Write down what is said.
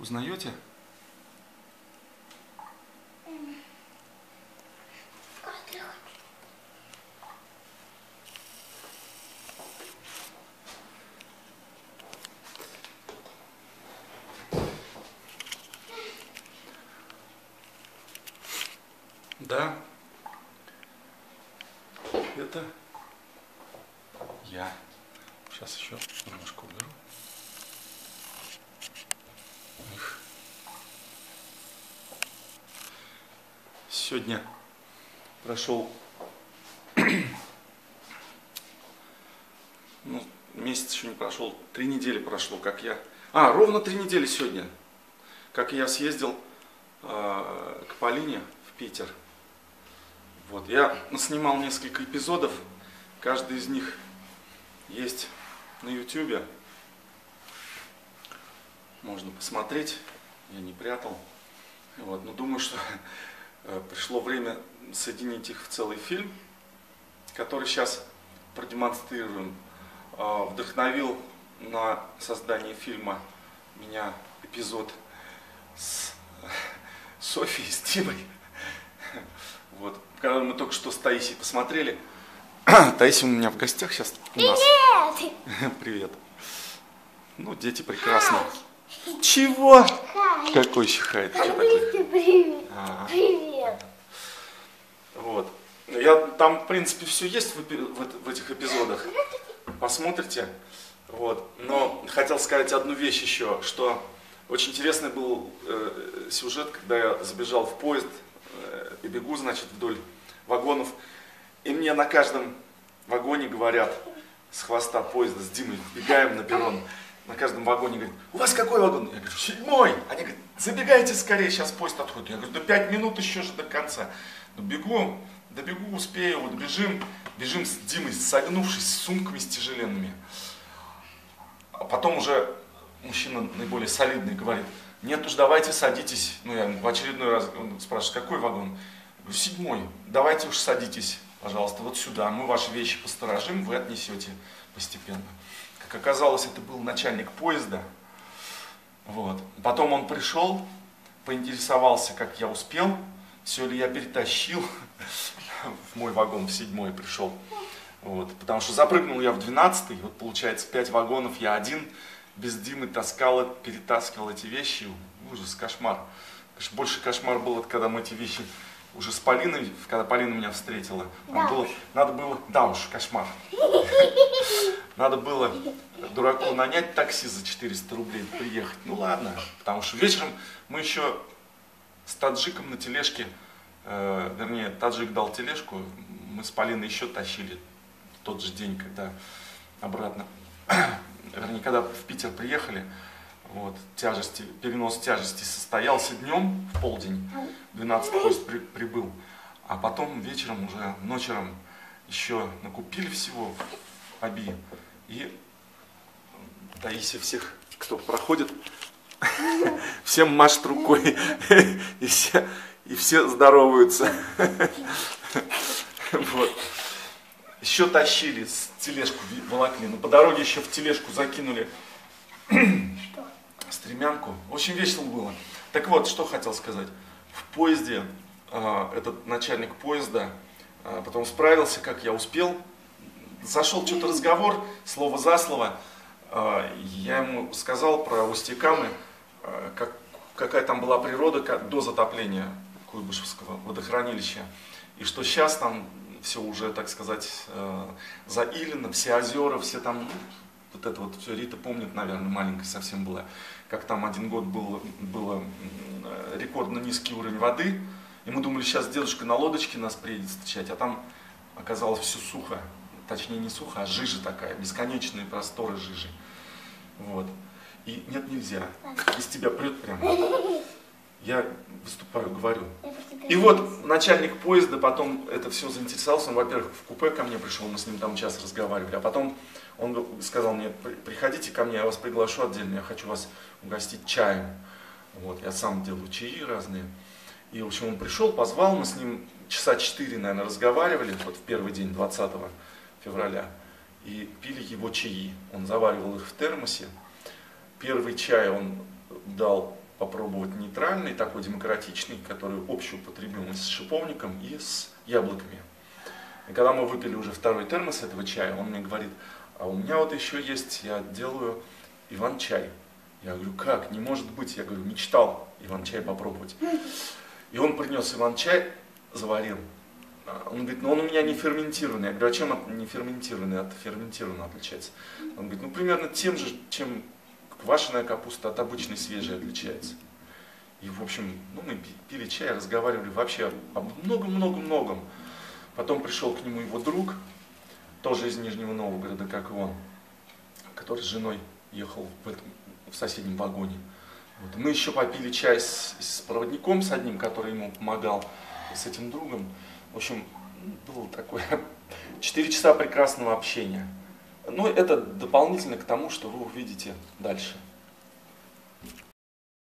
Узнаете? Да. Это я. Сейчас еще немножко уберу. Сегодня прошел ну, месяц еще не прошел, три недели прошло, как я... А, ровно три недели сегодня, как я съездил э, к Полине в Питер. Вот, я снимал несколько эпизодов, каждый из них есть на YouTube. Можно посмотреть, я не прятал. Вот, но думаю, что э, пришло время соединить их в целый фильм, который сейчас продемонстрируем. Э, вдохновил на создание фильма меня эпизод с Софией, с Тимой. Вот. Когда мы только что с Таисией посмотрели. Таисия у меня в гостях сейчас у нас. Привет! Привет. Ну, дети прекрасно. Чего? Хай. Какой еще хайт? Что такое? Привет. Ага. Привет. Вот. Я, там, в принципе, все есть в, в в этих эпизодах. Посмотрите. Вот. Но хотел сказать одну вещь еще, что очень интересный был э, сюжет, когда я забежал в поезд э, и бегу, значит, вдоль вагонов. И мне на каждом вагоне говорят с хвоста поезда, с Димой, бегаем на перрон. На каждом вагоне говорят, у вас какой вагон? Я говорю, седьмой. Они говорят, забегайте скорее, сейчас поезд отходит. Я говорю, да пять минут еще же до конца. Ну бегу, добегу, успею, вот бежим, бежим с Димой, согнувшись, с сумками с тяжеленными. А потом уже мужчина наиболее солидный говорит, нет уж, давайте садитесь. Ну, я в очередной раз он спрашивает, какой вагон? Говорю, седьмой. Давайте уж садитесь, пожалуйста, вот сюда. Мы ваши вещи посторожим, вы отнесете постепенно. Как оказалось, это был начальник поезда. Вот. Потом он пришел, поинтересовался, как я успел, все ли я перетащил в мой вагон, в седьмой пришел. Вот. Потому что запрыгнул я в 12 вот получается 5 вагонов, я один без Димы таскал, перетаскивал эти вещи. Ужас, кошмар. Конечно, больше кошмар был, когда мы эти вещи уже с Полиной, когда Полина меня встретила. Да было, надо было, да уж, кошмар. Надо было дураку нанять такси за 400 рублей, приехать. Ну ладно, потому что вечером мы еще с таджиком на тележке, э, вернее, таджик дал тележку, мы с Полиной еще тащили в тот же день, когда обратно, вернее, когда в Питер приехали, вот, тяжести, перенос тяжести состоялся днем в полдень, 12 поезд при- прибыл, а потом вечером уже, ночером еще накупили всего в Аби, и Таисия всех, кто проходит, всем машет рукой, и все, и все здороваются. Вот. Еще тащили, с тележку волокли, но по дороге еще в тележку закинули стремянку. Очень весело было. Так вот, что хотел сказать. В поезде а, этот начальник поезда потом справился, как я успел. Зашел что-то разговор, слово за слово. А, я ему сказал про Устекамы, а, как, какая там была природа как до затопления Куйбышевского водохранилища. И что сейчас там все уже, так сказать, э, заилено, все озера, все там, вот это вот все Рита помнит, наверное, маленькая совсем была, как там один год был, было э, рекордно низкий уровень воды, и мы думали, сейчас дедушка на лодочке нас приедет встречать, а там оказалось все сухо, точнее не сухо, а жижа такая, бесконечные просторы жижи. Вот. И нет, нельзя. Из тебя прет прямо. Я выступаю, говорю. И вот начальник поезда потом это все заинтересовался. Он, во-первых, в купе ко мне пришел, мы с ним там час разговаривали. А потом он сказал мне, «При- приходите ко мне, я вас приглашу отдельно, я хочу вас угостить чаем. Вот, я сам делаю чаи разные. И, в общем, он пришел, позвал, мы с ним часа четыре, наверное, разговаривали, вот в первый день, 20 февраля, и пили его чаи. Он заваривал их в термосе. Первый чай он дал попробовать нейтральный, такой демократичный, который общеупотребимый с шиповником и с яблоками. И когда мы выпили уже второй термос этого чая, он мне говорит, а у меня вот еще есть, я делаю Иван-чай. Я говорю, как, не может быть, я говорю, мечтал Иван-чай попробовать. И он принес Иван-чай, заварил. А, он говорит, ну он у меня не ферментированный. Я говорю, а чем не ферментированный от ферментированного отличается? Он говорит, ну примерно тем же, чем квашеная капуста от обычной свежей отличается. И, в общем, ну, мы пили чай, разговаривали вообще о многом-многом-многом. Потом пришел к нему его друг, тоже из Нижнего Новгорода, как и он, который с женой ехал в, этом, в соседнем вагоне. Вот. Мы еще попили чай с, с проводником, с одним, который ему помогал, с этим другом. В общем, было такое 4 часа прекрасного общения. Но это дополнительно к тому, что вы увидите дальше.